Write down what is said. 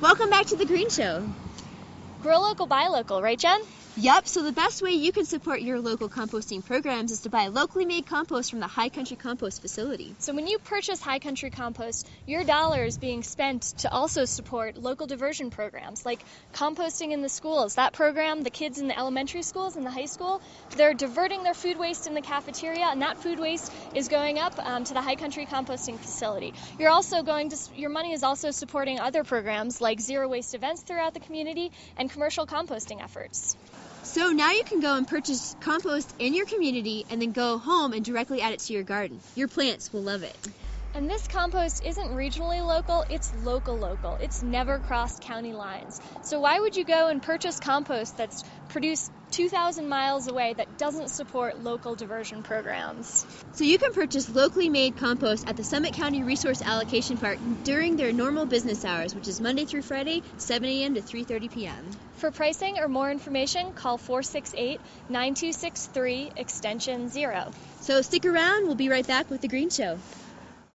Welcome back to the Green Show. Grow local, buy local, right, Jen? Yup, so the best way you can support your local composting programs is to buy locally made compost from the High Country Compost facility. So when you purchase High Country Compost, your dollar is being spent to also support local diversion programs like composting in the schools. That program, the kids in the elementary schools and the high school, they're diverting their food waste in the cafeteria, and that food waste is going up um, to the High Country Composting facility. You're also going to, your money is also supporting other programs like zero waste events throughout the community and commercial composting efforts. So now you can go and purchase compost in your community and then go home and directly add it to your garden. Your plants will love it. And this compost isn't regionally local, it's local local. It's never crossed county lines. So why would you go and purchase compost that's produced 2,000 miles away that doesn't support local diversion programs? So you can purchase locally made compost at the Summit County Resource Allocation Park during their normal business hours, which is Monday through Friday, 7 a.m. to 3:30 p.m. For pricing or more information, call 468 9263 extension 0. So stick around, we'll be right back with the Green Show.